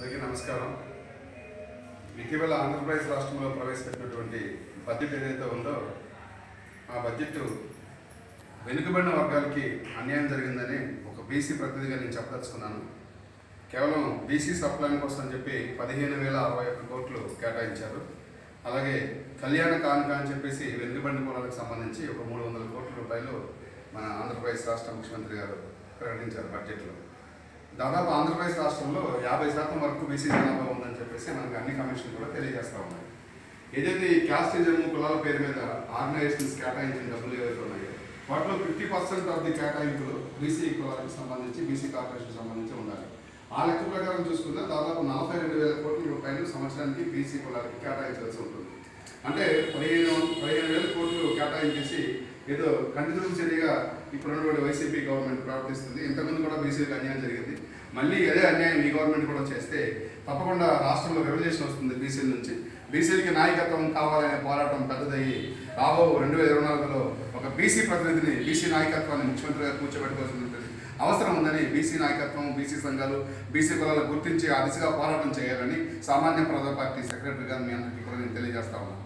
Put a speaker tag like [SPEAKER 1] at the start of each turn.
[SPEAKER 1] అందరికీ నమస్కారం. ఇటీవల ఆంధ్రప్రదేశ్ రాష్ట్రంలో ప్రవేశపెట్టినటువంటి బడ్జెట్ ఏదైతే ఉందో ఆ బడ్జెట్ వెనుకబడిన వర్గాలకి అన్యాయం జరిగిందని ఒక బీసీ ప్రతినిధిగా నేను చెప్పదలుచుకున్నాను. కేవలం బీసీ సప్లాన్ కోసం అని చెప్పి పదిహేను వేల అరవై ఒక్క కోట్లు కేటాయించారు. అలాగే కళ్యాణ కానుక అని చెప్పేసి వెనుకబడిన కులాలకు సంబంధించి ఒక మూడు వందల కోట్ల రూపాయలు మన ఆంధ్రప్రదేశ్ రాష్ట్ర ముఖ్యమంత్రి గారు ప్రకటించారు బడ్జెట్లో దాదాపు ఆంధ్రప్రదేశ్ రాష్ట్రంలో యాభై శాతం వరకు బీసీ జనాభా ఉందని చెప్పేసి మనకు అన్ని కమిషన్లు కూడా తెలియజేస్తా ఉన్నాయి. ఏదైతే ఈ క్యాస్టిజం కులాల పేరు మీద ఆర్గనైజేషన్స్ కేటాయించిన డబ్బులు ఏవైతే ఉన్నాయో వాటిలో ఫిఫ్టీ పర్సెంట్ ఆఫ్ ది కేటాయింపులు బీసీ కులాలకు సంబంధించి బీసీ కార్పొరేషన్ సంబంధించి ఉండాలి. ఆ లెక్క ప్రకారం చూసుకుంటే దాదాపు నలభై రెండు వేల కోట్ల రూపాయలు సంవత్సరానికి బీసీ కులాలకు కేటాయించాల్సి ఉంటుంది. అంటే పదిహేను పదిహేను వేల కోట్లు కేటాయించేసి ఏదో కంటిన్యూ చర్యగా కూడా వైసీపీ గవర్నమెంట్ ప్రవర్తిస్తుంది. ఇంతకుముందు కూడా బీసీలకు అన్యాయం జరిగింది. మళ్ళీ అదే అన్యాయం ఈ గవర్నమెంట్ కూడా చేస్తే తప్పకుండా రాష్ట్రంలో రెవల్యూషన్ వస్తుంది బీసీల నుంచి. బీసీలకి నాయకత్వం కావాలనే పోరాటం పెద్దదయ్యి రాబో రెండు వేల ఇరవై నాలుగులో ఒక బీసీ ప్రతినిధిని బీసీ నాయకత్వాన్ని ముఖ్యమంత్రిగా కూర్చోబెట్టుకోవాల్సిన అవసరం ఉందని బీసీ నాయకత్వం బీసీ సంఘాలు బీసీ కులాలు గుర్తించి ఆ దిశగా పోరాటం చేయాలని సామాన్య ప్రజా పార్టీ సెక్రటరీగా మీ అందరికీ కూడా నేను తెలియజేస్తా ఉన్నాను.